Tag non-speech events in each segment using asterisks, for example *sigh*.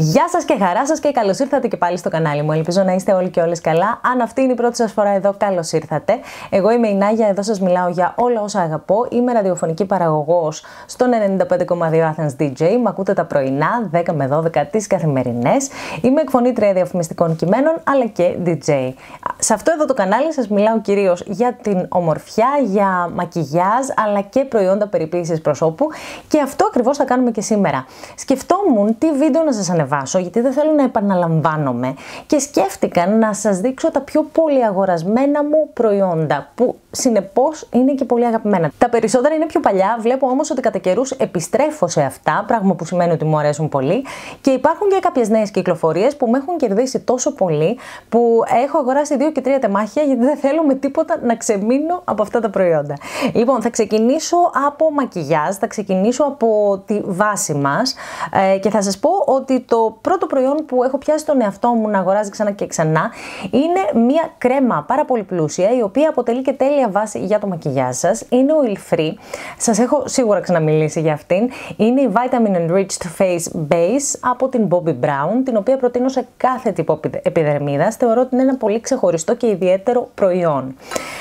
Γεια σας και χαρά σας και καλώς ήρθατε και πάλι στο κανάλι μου. Ελπίζω να είστε όλοι και όλες καλά. Αν αυτή είναι η πρώτη σας φορά εδώ, καλώς ήρθατε. Εγώ είμαι η Νάγια, εδώ σας μιλάω για όλα όσα αγαπώ. Είμαι ραδιοφωνική παραγωγός στον 95,2 Athens DJ. Μ' ακούτε τα πρωινά, 10 με 12 τις καθημερινές. Είμαι εκφωνήτρια διαφημιστικών κειμένων, αλλά και DJ. Σε αυτό εδώ το κανάλι σας μιλάω κυρίως για την ομορφιά, για μακιγιάζ, αλλά και προϊόντα περιποίησης προσώπου. Και αυτό ακριβώς θα κάνουμε και σήμερα. Σκεφτόμουν τι βίντεο να σας ανεβάσω, γιατί δεν θέλω να επαναλαμβάνομαι και σκέφτηκα να σας δείξω τα πιο πολύ αγορασμένα μου προϊόντα, που συνεπώς είναι και πολύ αγαπημένα. Τα περισσότερα είναι πιο παλιά, βλέπω όμως ότι κατά καιρούς επιστρέφω σε αυτά, πράγμα που σημαίνει ότι μου αρέσουν πολύ και υπάρχουν και κάποιες νέες κυκλοφορίες που με έχουν κερδίσει τόσο πολύ που έχω αγοράσει δύο και τρία τεμάχια γιατί δεν θέλω με τίποτα να ξεμείνω από αυτά τα προϊόντα. Λοιπόν, θα ξεκινήσω από μακιγιάζ, θα ξεκινήσω από τη βάση μας ε, και θα σας πω ότι το πρώτο προϊόν που έχω πιάσει τον εαυτό μου να αγοράζει ξανά και ξανά είναι μια κρέμα πάρα πολύ πλούσια η οποία αποτελεί και τέλεια βάση για το μακιγιάζ σας. Είναι oil free. Σας έχω σίγουρα ξαναμιλήσει για αυτήν. Είναι η Vitamin Enriched Face Base από την Bobbi Brown την οποία προτείνω σε κάθε τύπο επιδερμίδας. Θεωρώ ότι είναι ένα πολύ ξεχωριστό και ιδιαίτερο προϊόν.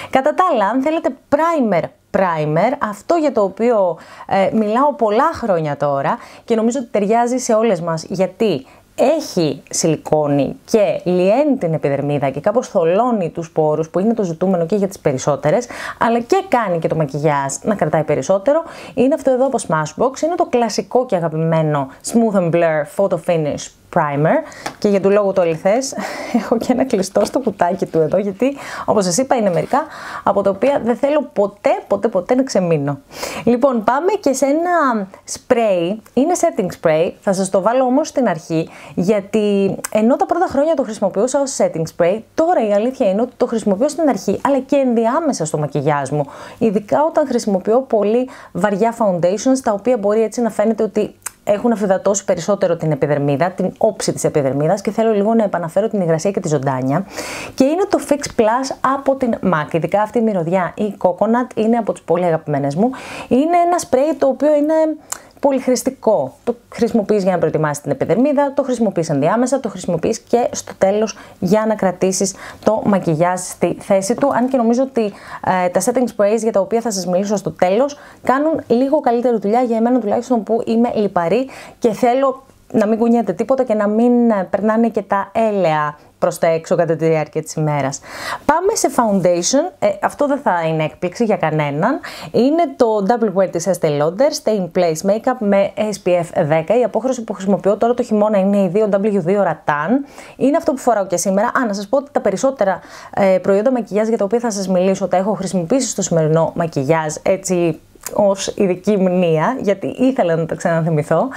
Κατά τα άλλα, αν θέλετε primer primer, αυτό για το οποίο ε, μιλάω πολλά χρόνια τώρα και νομίζω ότι ταιριάζει σε όλες μας γιατί έχει σιλικόνη και λιένει την επιδερμίδα και κάπως θολώνει τους πόρους που είναι το ζητούμενο και για τις περισσότερες αλλά και κάνει και το μακιγιάζ να κρατάει περισσότερο. Είναι αυτό εδώ από Smashbox είναι το κλασικό και αγαπημένο Smooth and Blur Photo Finish primer. Και για του λόγου το αληθές *laughs* έχω και ένα κλειστό στο κουτάκι του εδώ γιατί όπως σας είπα είναι μερικά από τα οποία δεν θέλω ποτέ ποτέ ποτέ να ξεμείνω. Λοιπόν πάμε και σε ένα spray, είναι setting spray, θα σας το βάλω όμως στην αρχή γιατί ενώ τα πρώτα χρόνια το χρησιμοποιούσα ως setting spray τώρα η αλήθεια είναι ότι το χρησιμοποιώ στην αρχή αλλά και ενδιάμεσα στο μακιγιάζ μου. Ειδικά όταν χρησιμοποιώ πολύ βαριά foundations τα οποία μπορεί έτσι να φαίνεται ότι έχουν αφιδατώσει περισσότερο την επιδερμίδα, την όψη της επιδερμίδας και θέλω λίγο να επαναφέρω την υγρασία και τη ζωντάνια. Και είναι το Fix Plus από την MAC. Ειδικά αυτή η μυρωδιά, η Coconut, είναι από τις πολύ αγαπημένες μου. Είναι ένα σπρέι το οποίο είναι πολυχρηστικό. Το χρησιμοποιείς για να προετοιμάσεις την επιδερμίδα, το χρησιμοποιείς ενδιάμεσα, το χρησιμοποιείς και στο τέλος για να κρατήσεις το μακιγιάζ στη θέση του. Αν και νομίζω ότι ε, τα setting sprays για τα οποία θα σας μιλήσω στο τέλος κάνουν λίγο καλύτερη δουλειά για εμένα τουλάχιστον που είμαι λιπαρή και θέλω να μην κουνιέται τίποτα και να μην ε, περνάνε και τα έλαια προς τα έξω κατά τη διάρκεια της ημέρας. Πάμε σε foundation, ε, αυτό δεν θα είναι έκπληξη για κανέναν. Είναι το Double Wear της Estee Lauder Stay in Place Makeup με SPF 10. Η απόχρωση που χρησιμοποιώ τώρα το χειμώνα είναι η 2W2 Rattan. Είναι αυτό που φοράω και σήμερα. Α, να σας πω ότι τα περισσότερα ε, προϊόντα μακιγιάζ για τα οποία θα σας μιλήσω τα έχω χρησιμοποιήσει στο σημερινό μακιγιάζ έτσι ως ειδική μνήα, γιατί ήθελα να τα ξαναθυμηθώ.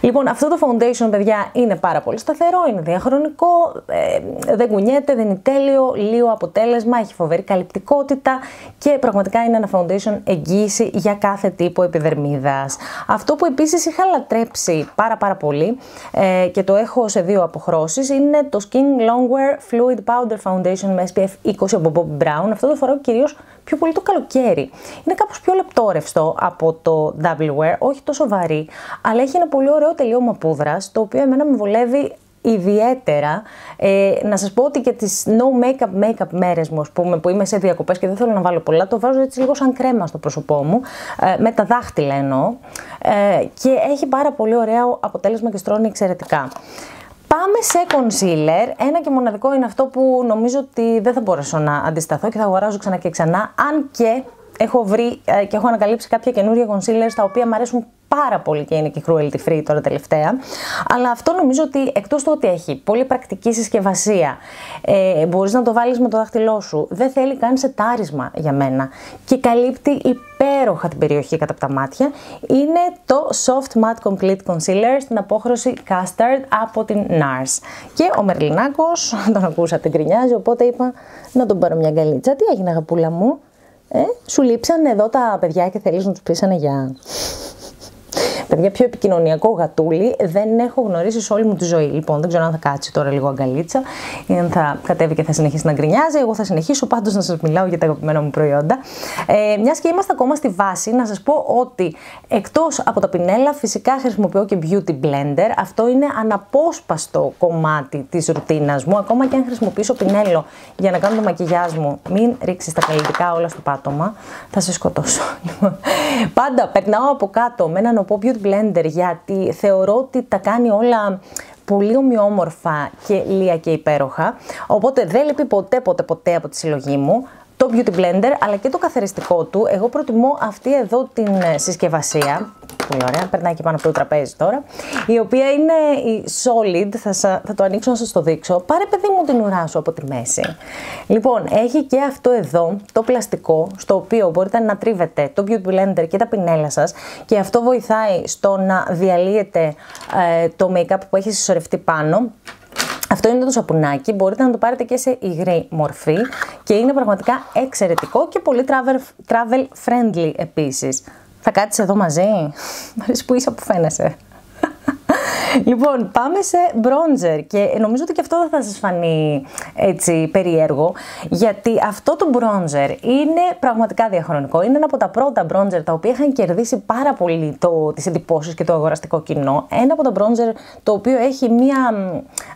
Λοιπόν, αυτό το foundation, παιδιά, είναι πάρα πολύ σταθερό, είναι διαχρονικό, ε, δεν κουνιέται, δεν είναι τέλειο, λίγο αποτέλεσμα, έχει φοβερή καλυπτικότητα και πραγματικά είναι ένα foundation εγγύηση για κάθε τύπο επιδερμίδας. Αυτό που επίσης είχα λατρέψει πάρα πάρα πολύ ε, και το έχω σε δύο αποχρώσεις είναι το Skin Longwear Fluid Powder Foundation με SPF 20 από Bob Brown. Αυτό το φοράω κυρίως πιο πολύ το καλοκαίρι. Είναι κάπως πιο λεπτόρευστο από το Double Wear, όχι τόσο βαρύ, αλλά έχει ένα πολύ ωραίο τελείωμα πούδρας, το οποίο εμένα με βολεύει ιδιαίτερα. Ε, να σας πω ότι και τις no makeup makeup μέρες μου, πούμε, που είμαι σε διακοπές και δεν θέλω να βάλω πολλά, το βάζω έτσι λίγο σαν κρέμα στο πρόσωπό μου, ε, με τα δάχτυλα εννοώ, ε, και έχει πάρα πολύ ωραίο αποτέλεσμα και στρώνει εξαιρετικά. Πάμε σε concealer. Ένα και μοναδικό είναι αυτό που νομίζω ότι δεν θα μπορέσω να αντισταθώ και θα αγοράζω ξανά και ξανά. Αν και έχω βρει ε, και έχω ανακαλύψει κάποια καινούργια concealers τα οποία μου αρέσουν πάρα πολύ και είναι και cruelty free τώρα τελευταία. Αλλά αυτό νομίζω ότι εκτός του ότι έχει πολύ πρακτική συσκευασία, ε, μπορείς να το βάλεις με το δάχτυλό σου, δεν θέλει καν σετάρισμα για μένα και καλύπτει υπέροχα την περιοχή κατά από τα μάτια. Είναι το Soft Matte Complete Concealer στην απόχρωση Custard από την NARS. Και ο Μερλινάκος, τον ακούσα την κρινιάζει, οπότε είπα να τον πάρω μια γκαλίτσα. Τι έγινε, αγαπούλα μου; Ε, σου λείψαν εδώ τα παιδιά και θέλεις να τους πεις για. Παιδιά, πιο επικοινωνιακό γατούλι δεν έχω γνωρίσει σε όλη μου τη ζωή. Λοιπόν, δεν ξέρω αν θα κάτσει τώρα λίγο αγκαλίτσα ή αν θα κατέβει και θα συνεχίσει να γκρινιάζει. Εγώ θα συνεχίσω πάντως να σας μιλάω για τα αγαπημένα μου προϊόντα. Ε, Μιας και είμαστε ακόμα στη βάση, να σας πω ότι εκτός από τα πινέλα, φυσικά χρησιμοποιώ και beauty blender. Αυτό είναι αναπόσπαστο κομμάτι της ρουτίνας μου. Ακόμα και αν χρησιμοποιήσω πινέλο για να κάνω το μακιγιάζ μου, μην ρίξεις τα καλλιτικά όλα στο πάτωμα. Θα σε σκοτώσω. Λοιπόν, πάντα περνάω από κάτω με έναν οπό beauty blender γιατί θεωρώ ότι τα κάνει όλα πολύ ομοιόμορφα και λία και υπέροχα. Οπότε δεν λείπει ποτέ ποτέ ποτέ από τη συλλογή μου το Beauty Blender αλλά και το καθαριστικό του. Εγώ προτιμώ αυτή εδώ την ε, συσκευασία. Πολύ ωραία, περνάει και πάνω από το τραπέζι τώρα. Η οποία είναι η Solid, θα, θα το ανοίξω να σας το δείξω. Πάρε παιδί μου την ουρά σου από τη μέση. Λοιπόν, έχει και αυτό εδώ το πλαστικό, στο οποίο μπορείτε να τρίβετε το Beauty Blender και τα πινέλα σας και αυτό βοηθάει στο να διαλύετε ε, το make-up που έχει συσσωρευτεί πάνω αυτό είναι το σαπουνάκι, μπορείτε να το πάρετε και σε υγρή μορφή και είναι πραγματικά εξαιρετικό και πολύ travel, travel friendly επίσης. Θα κάτσεις εδώ μαζί, μου αρέσει που είσαι που φαίνεσαι. Λοιπόν, πάμε σε bronzer και νομίζω ότι και αυτό θα σας φανεί έτσι περίεργο γιατί αυτό το bronzer είναι πραγματικά διαχρονικό. Είναι ένα από τα πρώτα bronzer τα οποία είχαν κερδίσει πάρα πολύ το, τις εντυπώσεις και το αγοραστικό κοινό. Ένα από τα bronzer το οποίο έχει μία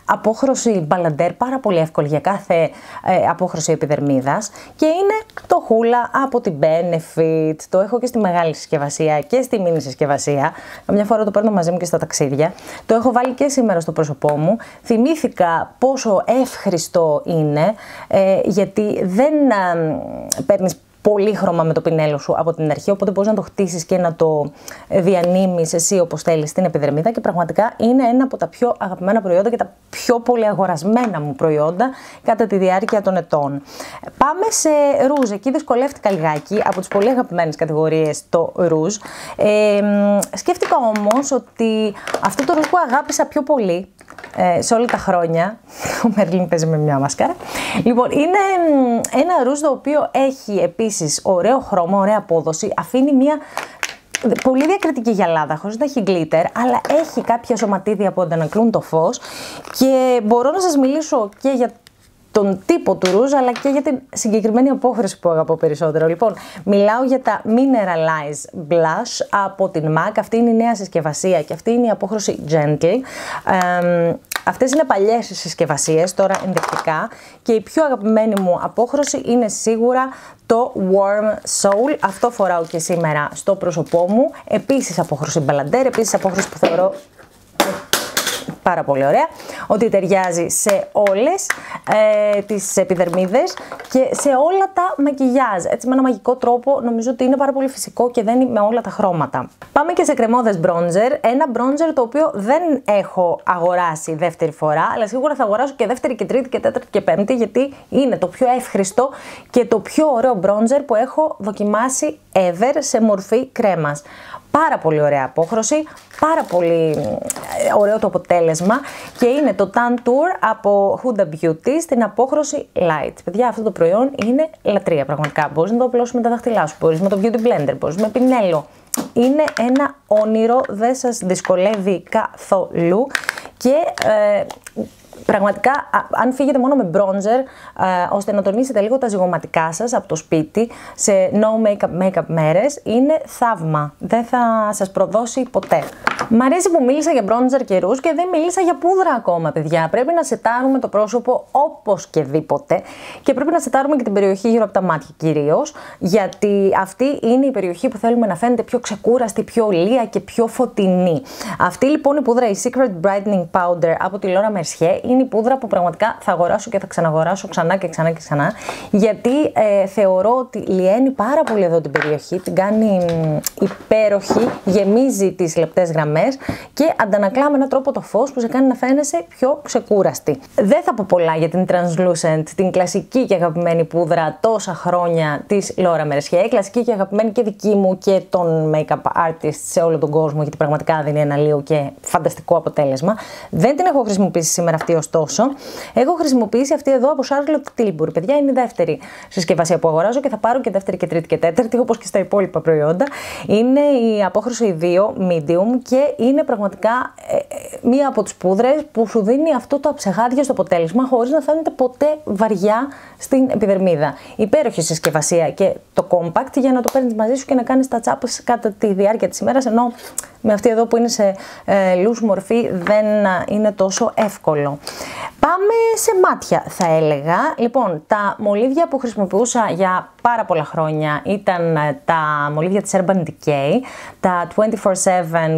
απόχρωση μπαλαντέρ πάρα πολύ εύκολη για κάθε ε, απόχρωση επιδερμίδας και είναι το χούλα από την Benefit. Το έχω και στη μεγάλη συσκευασία και στη μίνι συσκευασία. Καμιά φορά το παίρνω μαζί μου και στα ταξίδια. Το έχω βάλει και σήμερα στο πρόσωπό μου. Θυμήθηκα πόσο εύχριστο είναι, ε, γιατί δεν ε, παίρνεις πολύχρωμα με το πινέλο σου από την αρχή, οπότε μπορείς να το χτίσεις και να το διανύμεις εσύ όπως θέλεις στην επιδερμίδα και πραγματικά είναι ένα από τα πιο αγαπημένα προϊόντα και τα πιο πολύ αγορασμένα μου προϊόντα κατά τη διάρκεια των ετών. Πάμε σε ρουζ, εκεί δυσκολεύτηκα λιγάκι από τις πολύ αγαπημένες κατηγορίες το ρουζ. Ε, σκέφτηκα όμως ότι αυτό το ρουζ που αγάπησα πιο πολύ ε, σε όλα τα χρόνια. *laughs* Ο Μέρλιν παίζει με μια μασκάρα. Λοιπόν, είναι ένα ρουζ το οποίο έχει επίσης ωραίο χρώμα, ωραία απόδοση, αφήνει μια πολύ διακριτική γυαλάδα, χωρίς να έχει γκλίτερ, αλλά έχει κάποια σωματίδια που αντανακλούν το φως και μπορώ να σας μιλήσω και για τον τύπο του ρούζ αλλά και για την συγκεκριμένη απόχρωση που αγαπώ περισσότερο. Λοιπόν, μιλάω για τα Mineralize Blush από την MAC. Αυτή είναι η νέα συσκευασία και αυτή είναι η απόχρωση Gentle. Ε, Αυτές είναι παλιές συσκευασίες, τώρα ενδεικτικά και η πιο αγαπημένη μου απόχρωση είναι σίγουρα το Warm Soul. Αυτό φοράω και σήμερα στο πρόσωπό μου. Επίσης απόχρωση μπαλαντέρ, επίσης απόχρωση που θεωρώ πάρα πολύ ωραία, ότι ταιριάζει σε όλες ε, τις επιδερμίδες και σε όλα τα μακιγιάζ. Έτσι με ένα μαγικό τρόπο νομίζω ότι είναι πάρα πολύ φυσικό και δεν με όλα τα χρώματα. Πάμε και σε κρεμόδες bronzer, ένα bronzer το οποίο δεν έχω αγοράσει δεύτερη φορά, αλλά σίγουρα θα αγοράσω και δεύτερη και τρίτη και τέταρτη και πέμπτη γιατί είναι το πιο εύχριστο και το πιο ωραίο bronzer που έχω δοκιμάσει ever σε μορφή κρέμας. Πάρα πολύ ωραία απόχρωση, πάρα πολύ ε, ωραίο το αποτέλεσμα και είναι το Tan Tour από Huda Beauty στην απόχρωση Light. Παιδιά, αυτό το προϊόν είναι λατρεία πραγματικά. Μπορείς να το απλώσεις με τα δάχτυλά σου, μπορείς με το Beauty Blender, μπορείς με πινέλο. Είναι ένα όνειρο, δεν σας δυσκολεύει καθόλου και ε, πραγματικά, αν φύγετε μόνο με μπρόντζερ, ώστε να τονίσετε λίγο τα ζυγωματικά σας από το σπίτι σε no make-up make-up μέρες, είναι θαύμα. Δεν θα σας προδώσει ποτέ. Μ' αρέσει που μίλησα για μπρόντζερ και ρούζ και δεν μίλησα για πούδρα ακόμα, παιδιά. Πρέπει να σετάρουμε το πρόσωπο όπως και δίποτε και πρέπει να σετάρουμε και την περιοχή γύρω από τα μάτια κυρίως, γιατί αυτή είναι η περιοχή που θέλουμε να φαίνεται πιο ξεκούραστη, πιο ολία και πιο φωτεινή. Αυτή λοιπόν η πούδρα, η Secret Brightening Powder από τη Laura Mercier, είναι η πούδρα που πραγματικά θα αγοράσω και θα ξαναγοράσω ξανά και ξανά και ξανά, γιατί ε, θεωρώ ότι λιένει πάρα πολύ εδώ την περιοχή, την κάνει υπέροχη, γεμίζει τις λεπτές γραμμές και αντανακλά με έναν τρόπο το φως που σε κάνει να φαίνεσαι πιο ξεκούραστη. Δεν θα πω πολλά για την Translucent, την κλασική και αγαπημένη πούδρα τόσα χρόνια της Laura Mercier, κλασική και αγαπημένη και δική μου και των make-up artists σε όλο τον κόσμο, γιατί πραγματικά δίνει ένα λίγο και φανταστικό αποτέλεσμα. Δεν την έχω χρησιμοποιήσει σήμερα αυτή ωστόσο. Έχω χρησιμοποιήσει αυτή εδώ από Charlotte Tilbury. Παιδιά, είναι η δεύτερη συσκευασία που αγοράζω και θα πάρω και δεύτερη και τρίτη και τέταρτη, *laughs* όπως και στα υπόλοιπα προϊόντα. Είναι η απόχρωση 2 medium και είναι πραγματικά ε, ε, μία από τις πούδρες που σου δίνει αυτό το αψεγάδιο στο αποτέλεσμα χωρίς να φαίνεται ποτέ βαριά στην επιδερμίδα. Υπέροχη συσκευασία και το compact για να το παίρνεις μαζί σου και να κάνεις τα τσάπε κατά τη διάρκεια της ημέρας. Ενώ με αυτή εδώ που είναι σε ε, μορφή δεν είναι τόσο εύκολο. Πάμε σε μάτια θα έλεγα. Λοιπόν, τα μολύβια που χρησιμοποιούσα για πάρα πολλά χρόνια ήταν ε, τα μολύβια της Urban Decay, τα 24-7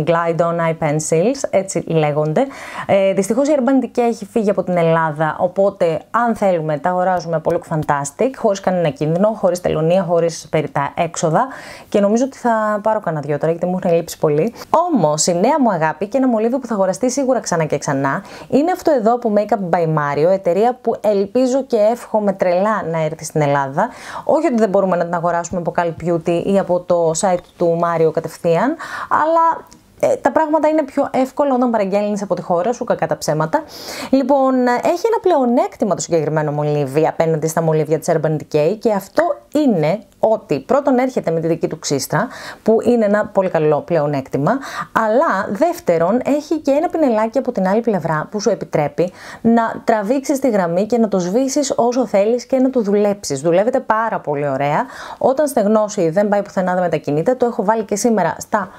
Glide On Eye Pencils, έτσι λέγονται. Ε, δυστυχώς η Urban Decay έχει φύγει από την Ελλάδα, οπότε αν θέλουμε τα αγοράζουμε από Look Fantastic, χωρίς κανένα κίνδυνο, χωρίς τελωνία, χωρίς περιτά έξοδα και νομίζω ότι θα πάρω κανένα δυο τώρα γιατί μου έχουν λείψει πολύ. Όμως η νέα μου αγάπη και ένα μολύβι που θα αγοραστεί σίγουρα ξανά και ξανά είναι αυτό εδώ που Makeup by Mario, εταιρεία που ελπίζω και εύχομαι τρελά να έρθει στην Ελλάδα. Όχι ότι δεν μπορούμε να την αγοράσουμε από Cal Beauty ή από το site του Mario κατευθείαν, αλλά ε, τα πράγματα είναι πιο εύκολα όταν παραγγέλνεις από τη χώρα σου, κακά τα ψέματα. Λοιπόν, έχει ένα πλεονέκτημα το συγκεκριμένο μολύβι απέναντι στα μολύβια της Urban Decay και αυτό είναι ότι πρώτον έρχεται με τη δική του ξύστρα, που είναι ένα πολύ καλό πλεονέκτημα, αλλά δεύτερον έχει και ένα πινελάκι από την άλλη πλευρά που σου επιτρέπει να τραβήξεις τη γραμμή και να το σβήσεις όσο θέλεις και να το δουλέψεις. Δουλεύεται πάρα πολύ ωραία. Όταν στεγνώσει δεν πάει πουθενά, δεν μετακινείται. Το έχω βάλει και σήμερα στα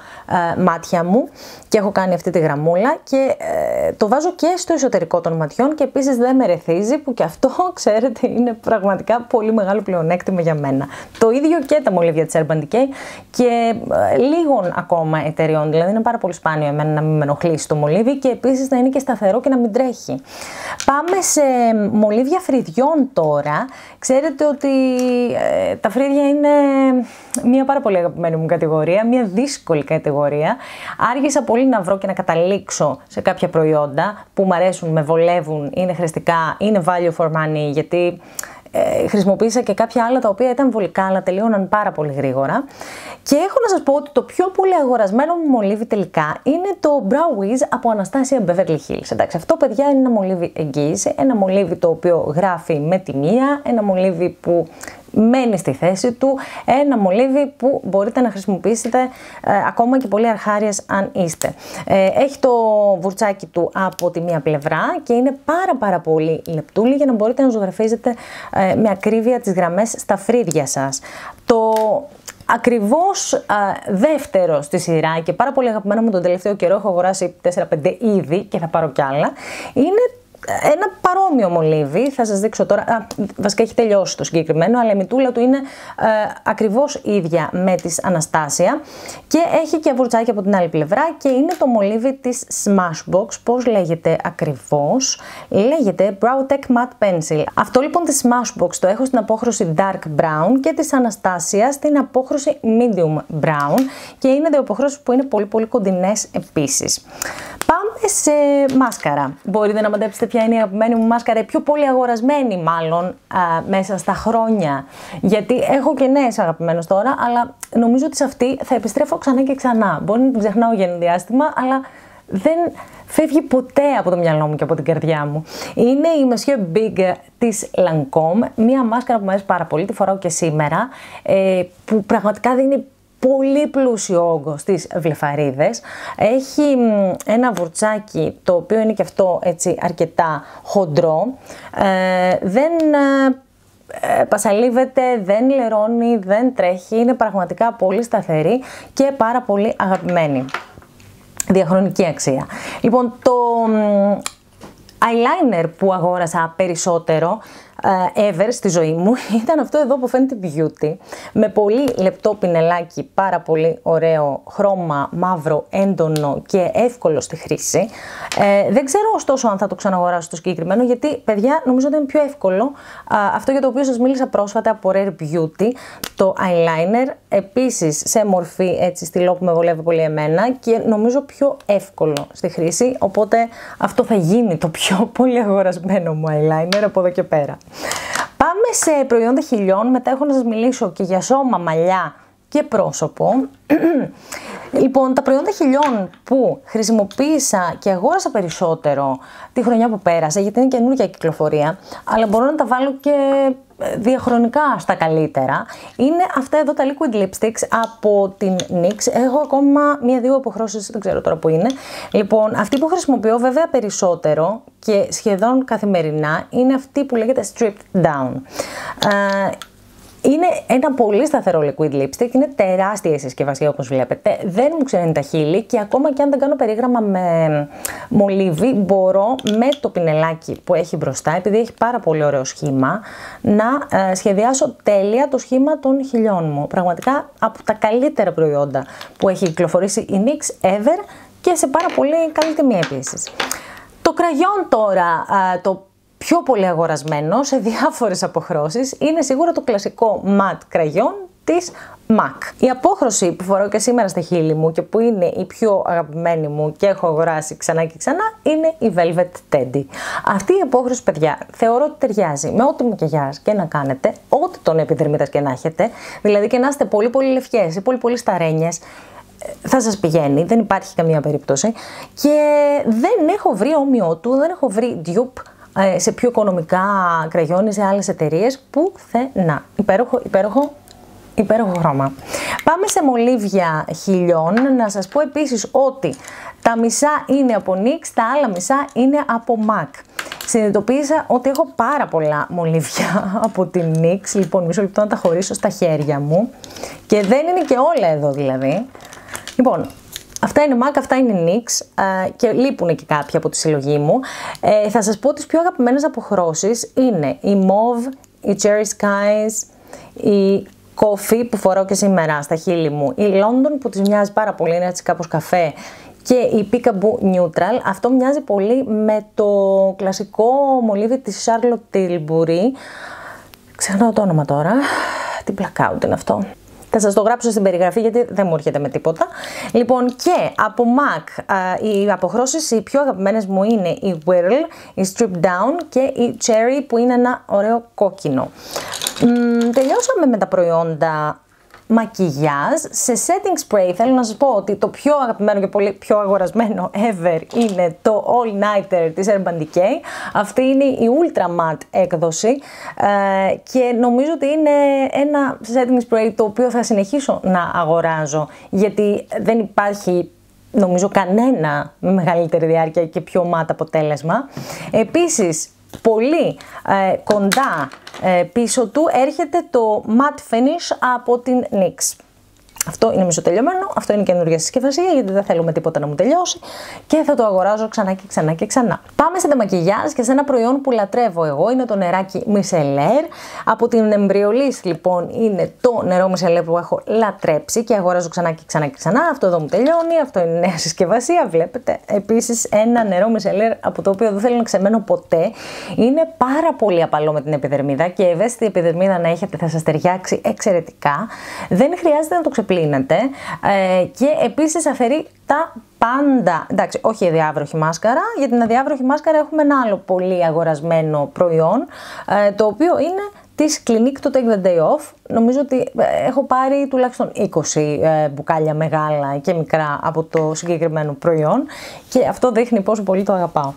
ε, μάτια μου και έχω κάνει αυτή τη γραμμούλα και ε, το βάζω και στο εσωτερικό των ματιών και επίσης δεν με ρεθίζει, που και αυτό *laughs* ξέρετε είναι πραγματικά πολύ μεγάλο πλεονέκτημα για μένα. Το ίδιο και τα μολύβια της Urban Decay και ε, λίγων ακόμα εταιριών. Δηλαδή είναι πάρα πολύ σπάνιο εμένα να μην με ενοχλήσει το μολύβι και επίσης να είναι και σταθερό και να μην τρέχει. Πάμε σε μολύβια φρυδιών τώρα. Ξέρετε ότι ε, τα φρύδια είναι μια πάρα πολύ αγαπημένη μου κατηγορία, μια δύσκολη κατηγορία. Άργησα πολύ να βρω και να καταλήξω σε κάποια προϊόντα που μου αρέσουν, με βολεύουν, είναι χρηστικά, είναι value for money, γιατί ε, χρησιμοποίησα και κάποια άλλα τα οποία ήταν βολικά αλλά τελείωναν πάρα πολύ γρήγορα. Και έχω να σας πω ότι το πιο πολύ αγορασμένο μου μολύβι τελικά είναι το Brow Wiz από Αναστάσια Beverly Hills. Εντάξει, αυτό παιδιά είναι ένα μολύβι εγγύηση, ένα μολύβι το οποίο γράφει με τη μία, ένα μολύβι που μένει στη θέση του ένα μολύβι που μπορείτε να χρησιμοποιήσετε ε, ακόμα και πολύ αρχάριες αν είστε. Ε, έχει το βουρτσάκι του από τη μία πλευρά και είναι πάρα πάρα πολύ λεπτούλη για να μπορείτε να ζωγραφίζετε ε, με ακρίβεια τις γραμμές στα φρύδια σας. Το ακριβώς α, δεύτερο στη σειρά και πάρα πολύ αγαπημένο μου τον τελευταίο καιρό, έχω αγοράσει 4-5 ήδη και θα πάρω κι άλλα, είναι ένα παρόμοιο μολύβι, θα σας δείξω τώρα, α, βασικά έχει τελειώσει το συγκεκριμένο, αλλά η μητούλα του είναι ε, ακριβώς ίδια με της Αναστάσια και έχει και βουρτσάκι από την άλλη πλευρά και είναι το μολύβι της Smashbox, πώς λέγεται ακριβώς, λέγεται Brow Tech Matte Pencil. Αυτό λοιπόν της Smashbox το έχω στην απόχρωση Dark Brown και της Αναστάσια στην απόχρωση Medium Brown και είναι δύο αποχρώσεις που είναι πολύ πολύ κοντινές επίσης. Πάμε σε μάσκαρα. Μπορείτε να μαντέψετε ποια είναι η αγαπημένη μου μάσκαρα, η πιο πολύ αγορασμένη μάλλον α, μέσα στα χρόνια. Γιατί έχω και νέες αγαπημένες τώρα, αλλά νομίζω ότι σε αυτή θα επιστρέφω ξανά και ξανά. Μπορεί να την ξεχνάω για ένα διάστημα, αλλά δεν φεύγει ποτέ από το μυαλό μου και από την καρδιά μου. Είναι η Monsieur Big της Lancome, μία μάσκαρα που μου αρέσει πάρα πολύ, τη φοράω και σήμερα, ε, που πραγματικά δίνει πολύ πλούσιο όγκο στις βλεφαρίδες. Έχει ένα βουρτσάκι το οποίο είναι και αυτό έτσι αρκετά χοντρό. Ε, δεν ε, πασαλίβεται, δεν λερώνει, δεν τρέχει. Είναι πραγματικά πολύ σταθερή και πάρα πολύ αγαπημένη. Διαχρονική αξία. Λοιπόν, το eyeliner που αγόρασα περισσότερο ε, ever στη ζωή μου *laughs* ήταν αυτό εδώ που φαίνεται beauty με πολύ λεπτό πινελάκι, πάρα πολύ ωραίο χρώμα, μαύρο, έντονο και εύκολο στη χρήση. Ε, δεν ξέρω ωστόσο αν θα το ξαναγοράσω το συγκεκριμένο γιατί παιδιά νομίζω ότι είναι πιο εύκολο αυτό για το οποίο σας μίλησα πρόσφατα από Rare Beauty, το eyeliner επίσης σε μορφή έτσι στυλό που με βολεύει πολύ εμένα και νομίζω πιο εύκολο στη χρήση οπότε αυτό θα γίνει το πιο *laughs* πολύ αγορασμένο μου eyeliner από εδώ και πέρα. Πάμε σε προϊόντα χιλιών, μετά έχω να σας μιλήσω και για σώμα, μαλλιά και πρόσωπο. Λοιπόν, τα προϊόντα χιλιών που χρησιμοποίησα και αγόρασα περισσότερο τη χρονιά που πέρασε, γιατί είναι καινούργια κυκλοφορία, αλλά μπορώ να τα βάλω και διαχρονικά στα καλύτερα είναι αυτά εδώ τα liquid lipsticks από την NYX. Έχω ακόμα μία-δύο αποχρώσεις, δεν ξέρω τώρα που είναι. Λοιπόν, αυτή που χρησιμοποιώ βέβαια περισσότερο και σχεδόν καθημερινά είναι αυτή που λέγεται stripped down. Ε, είναι ένα πολύ σταθερό liquid lipstick, είναι τεράστια η συσκευασία όπως βλέπετε, δεν μου ξεραίνει τα χείλη και ακόμα και αν δεν κάνω περίγραμμα με μολύβι μπορώ με το πινελάκι που έχει μπροστά, επειδή έχει πάρα πολύ ωραίο σχήμα, να ε, σχεδιάσω τέλεια το σχήμα των χιλιών μου. Πραγματικά από τα καλύτερα προϊόντα που έχει κυκλοφορήσει η NYX ever και σε πάρα πολύ καλή τιμή επίσης. Το κραγιόν τώρα, ε, το πιο πολύ αγορασμένο σε διάφορες αποχρώσεις είναι σίγουρα το κλασικό matte κραγιόν της MAC. Η απόχρωση που φοράω και σήμερα στα χείλη μου και που είναι η πιο αγαπημένη μου και έχω αγοράσει ξανά και ξανά είναι η Velvet Teddy. Αυτή η απόχρωση, παιδιά, θεωρώ ότι ταιριάζει με ό,τι μακιγιάζ και να κάνετε, ό,τι τον επιδερμίδας και να έχετε, δηλαδή και να είστε πολύ πολύ λευκές ή πολύ πολύ σταρένιες, θα σας πηγαίνει, δεν υπάρχει καμία περίπτωση και δεν έχω βρει όμοιό του, δεν έχω βρει dupe ε, σε πιο οικονομικά κραγιόνι σε άλλες εταιρείες, πουθενά. Υπέροχο, υπέροχο, υπέροχο χρώμα. Πάμε σε μολύβια χιλιών. Να σας πω επίσης ότι τα μισά είναι από NYX, τα άλλα μισά είναι από MAC. Συνειδητοποίησα ότι έχω πάρα πολλά μολύβια *laughs* από την NYX, λοιπόν μισό λεπτό να τα χωρίσω στα χέρια μου και δεν είναι και όλα εδώ δηλαδή. Λοιπόν, Αυτά είναι MAC, αυτά είναι NYX ε, και λείπουν και κάποια από τη συλλογή μου. Ε, θα σας πω τις πιο αγαπημένες αποχρώσεις είναι η Mauve, η Cherry Skies, η Coffee που φοράω και σήμερα στα χείλη μου, η London που της μοιάζει πάρα πολύ, είναι έτσι κάπως καφέ και η Peekaboo Neutral. Αυτό μοιάζει πολύ με το κλασικό μολύβι της Charlotte Tilbury. Ξεχνάω το όνομα τώρα. Τι blackout είναι αυτό. Θα σας το γράψω στην περιγραφή γιατί δεν μου έρχεται με τίποτα. Λοιπόν και από MAC οι αποχρώσεις οι πιο αγαπημένες μου είναι η Whirl, η Strip Down και η Cherry που είναι ένα ωραίο κόκκινο. τελειώσαμε με τα προϊόντα μακιγιάζ. Σε setting spray θέλω να σας πω ότι το πιο αγαπημένο και πολύ πιο αγορασμένο ever είναι το All Nighter της Urban Decay. Αυτή είναι η Ultra Matte έκδοση ε, και νομίζω ότι είναι ένα setting spray το οποίο θα συνεχίσω να αγοράζω γιατί δεν υπάρχει νομίζω κανένα με μεγαλύτερη διάρκεια και πιο μάτ αποτέλεσμα. Επίσης πολύ ε, κοντά ε, πίσω του έρχεται το matte finish από την NYX. Αυτό είναι μισοτελειωμένο, αυτό είναι καινούργια συσκευασία γιατί δεν θέλουμε τίποτα να μου τελειώσει και θα το αγοράζω ξανά και ξανά και ξανά. Πάμε σε μακιγιάζ και σε ένα προϊόν που λατρεύω εγώ, είναι το νεράκι Micellar. Από την Embryolist λοιπόν είναι το νερό Micellar που έχω λατρέψει και αγοράζω ξανά και ξανά και ξανά. Αυτό εδώ μου τελειώνει, αυτό είναι νέα συσκευασία, βλέπετε. Επίσης ένα νερό Micellar από το οποίο δεν θέλω να ξεμένω ποτέ. Είναι πάρα πολύ απαλό με την επιδερμίδα και ευαίσθητη επιδερμίδα να έχετε θα σας ταιριάξει εξαιρετικά. Δεν χρειάζεται να το ξεπλύνετε ε, και επίσης αφαιρεί τα πάντα, εντάξει όχι η αδιάβροχη μάσκαρα, για την αδιάβροχη μάσκαρα έχουμε ένα άλλο πολύ αγορασμένο προϊόν, ε, το οποίο είναι της Clinique το Take the Day Off. Νομίζω ότι ε, έχω πάρει τουλάχιστον 20 μπουκάλια μεγάλα και μικρά από το συγκεκριμένο προϊόν και αυτό δείχνει πόσο πολύ το αγαπάω.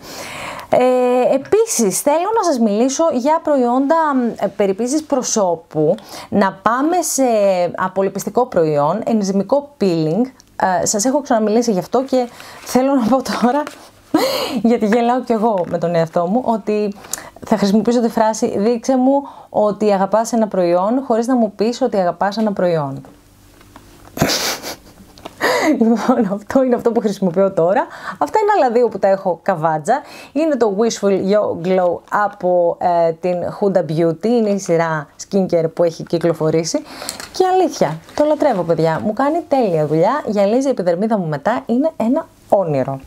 Ε, επίσης θέλω να σας μιλήσω για προϊόντα ε, περιποίησης προσώπου, να πάμε σε απολυπιστικό προϊόν, ενζημικό peeling, ε, σας έχω ξαναμιλήσει γι' αυτό και θέλω να πω τώρα, *laughs* γιατί γελάω κι εγώ με τον εαυτό μου, ότι θα χρησιμοποιήσω τη φράση «δείξε μου ότι αγαπάς ένα προϊόν χωρίς να μου πεις ότι αγαπάς ένα προϊόν». Λοιπόν, αυτό είναι αυτό που χρησιμοποιώ τώρα. Αυτά είναι άλλα δύο που τα έχω καβάτζα. Είναι το Wishful Yo Glow από ε, την Huda Beauty. Είναι η σειρά skincare που έχει κυκλοφορήσει. Και αλήθεια, το λατρεύω παιδιά. Μου κάνει τέλεια δουλειά. Γυαλίζει η επιδερμίδα μου μετά. Είναι ένα όνειρο.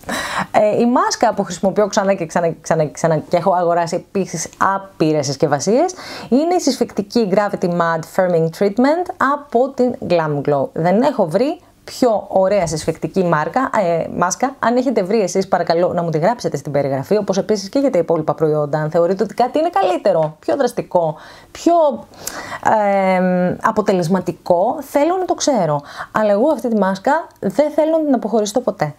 Ε, η μάσκα που χρησιμοποιώ ξανά και ξανά και ξανά και ξανά και έχω αγοράσει επίσης άπειρες συσκευασίες είναι η συσφυκτική Gravity Mud Firming Treatment από την Glam Glow. Δεν έχω βρει πιο ωραία συσφικτική μάρκα, ε, μάσκα. Αν έχετε βρει εσείς παρακαλώ να μου τη γράψετε στην περιγραφή, όπως επίσης και για τα υπόλοιπα προϊόντα. Αν θεωρείτε ότι κάτι είναι καλύτερο, πιο δραστικό, πιο ε, αποτελεσματικό, θέλω να το ξέρω. Αλλά εγώ αυτή τη μάσκα δεν θέλω να την αποχωριστώ ποτέ.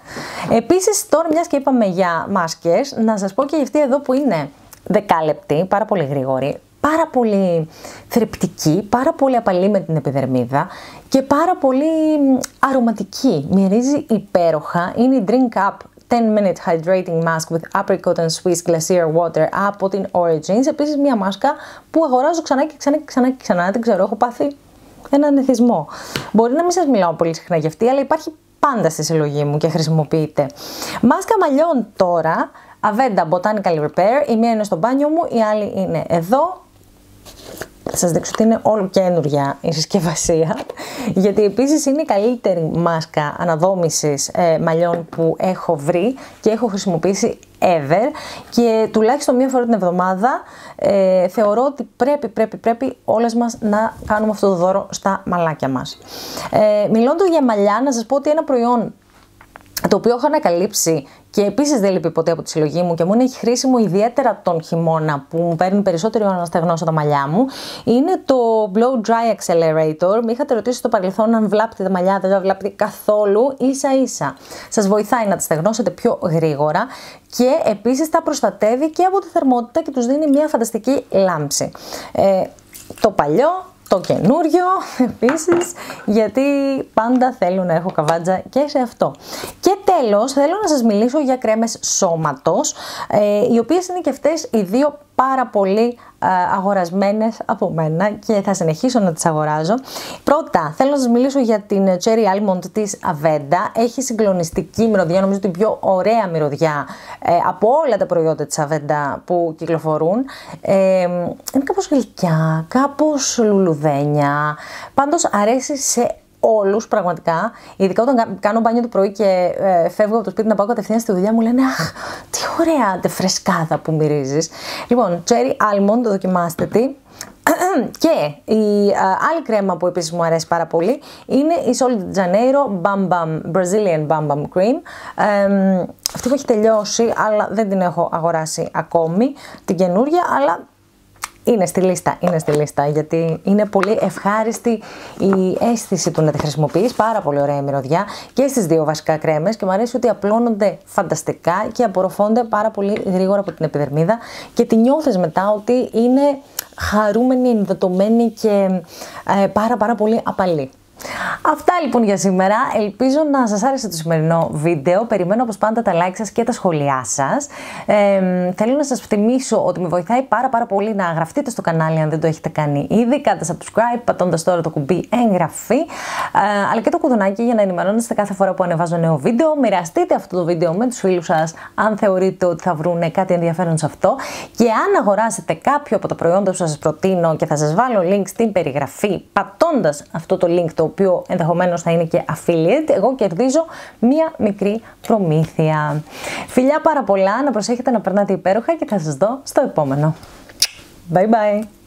Επίσης τώρα μιας και είπαμε για μάσκες, να σας πω και για αυτή εδώ που είναι δεκάλεπτη, πάρα πολύ γρήγορη, πάρα πολύ θρεπτική, πάρα πολύ απαλή με την επιδερμίδα και πάρα πολύ αρωματική. Μυρίζει υπέροχα. Είναι η Drink Up 10 Minute Hydrating Mask with Apricot and Swiss Glacier Water από την Origins. Επίσης μια μάσκα που αγοράζω ξανά και ξανά και ξανά και ξανά. Δεν ξέρω, έχω πάθει έναν εθισμό. Μπορεί να μην σας μιλάω πολύ συχνά για αυτή, αλλά υπάρχει πάντα στη συλλογή μου και χρησιμοποιείται. Μάσκα μαλλιών τώρα, Avenda Botanical Repair, η μία είναι στο μπάνιο μου, η άλλη είναι εδώ, θα σας δείξω ότι είναι όλο καινούργια η συσκευασία γιατί επίσης είναι η καλύτερη μάσκα αναδόμησης ε, μαλλιών που έχω βρει και έχω χρησιμοποιήσει ever και τουλάχιστον μία φορά την εβδομάδα ε, θεωρώ ότι πρέπει, πρέπει, πρέπει όλες μας να κάνουμε αυτό το δώρο στα μαλάκια μας. Ε, μιλώντας για μαλλιά, να σας πω ότι ένα προϊόν το οποίο έχω ανακαλύψει και επίσης δεν λείπει ποτέ από τη συλλογή μου και μου είναι χρήσιμο ιδιαίτερα τον χειμώνα που μου παίρνει περισσότερο να στεγνώσω τα μαλλιά μου, είναι το Blow Dry Accelerator. Με είχατε ρωτήσει στο παρελθόν αν βλάπτει τα μαλλιά, δεν τα βλάπτει καθόλου, ίσα ίσα. Σας βοηθάει να τα στεγνώσετε πιο γρήγορα και επίσης τα προστατεύει και από τη θερμότητα και τους δίνει μια φανταστική λάμψη. Ε, το παλιό το καινούριο επίσης γιατί πάντα θέλω να έχω καβάτζα και σε αυτό. Και τέλος θέλω να σας μιλήσω για κρέμες σώματος ε, οι οποίες είναι και αυτές οι δύο πάρα πολύ ε, αγορασμένες από μένα και θα συνεχίσω να τις αγοράζω. Πρώτα, θέλω να σας μιλήσω για την Cherry Almond της Avenda. Έχει συγκλονιστική μυρωδιά, νομίζω την πιο ωραία μυρωδιά ε, από όλα τα προϊόντα της Avenda που κυκλοφορούν. Ε, είναι κάπως γλυκιά, κάπως λουλουδένια, πάντως αρέσει σε όλους πραγματικά. Ειδικά όταν κάνω μπάνιο το πρωί και ε, φεύγω από το σπίτι να πάω κατευθείαν στη δουλειά, μου λένε Αχ, τι ωραία φρεσκάδα που μυρίζεις. Λοιπόν, cherry almond, το δοκιμάστε τι. *clears throat* και η άλλη κρέμα που επίσης μου αρέσει πάρα πολύ είναι η Sol de Janeiro Bam Bam Brazilian Bam Bam Cream. Ε, αυτή που έχει τελειώσει, αλλά δεν την έχω αγοράσει ακόμη, την καινούρια, αλλά είναι στη λίστα, είναι στη λίστα γιατί είναι πολύ ευχάριστη η αίσθηση του να τη χρησιμοποιείς, πάρα πολύ ωραία η μυρωδιά. Και στις δύο βασικά κρέμες. Και μου αρέσει ότι απλώνονται φανταστικά και απορροφώνται πάρα πολύ γρήγορα από την επιδερμίδα. Και τη νιώθεις μετά ότι είναι χαρούμενη, ενδοτωμένη και ε, πάρα πάρα πολύ απαλή. Αυτά λοιπόν για σήμερα. Ελπίζω να σας άρεσε το σημερινό βίντεο. Περιμένω όπως πάντα τα like σας και τα σχόλιά σας. Ε, θέλω να σας θυμίσω ότι με βοηθάει πάρα πάρα πολύ να γραφτείτε στο κανάλι αν δεν το έχετε κάνει ήδη. Κάντε subscribe πατώντας τώρα το κουμπί εγγραφή ε, αλλά και το κουδουνάκι για να ενημερώνεστε κάθε φορά που ανεβάζω νέο βίντεο. Μοιραστείτε αυτό το βίντεο με τους φίλους σας αν θεωρείτε ότι θα βρουν κάτι ενδιαφέρον σε αυτό και αν αγοράσετε κάποιο από τα προϊόντα που σας προτείνω και θα σας βάλω link στην περιγραφή πατώντας αυτό το link το οποίο ενδεχομένως θα είναι και affiliate, εγώ κερδίζω μία μικρή προμήθεια. Φιλιά πάρα πολλά, να προσέχετε να περνάτε υπέροχα και θα σας δω στο επόμενο. Bye bye!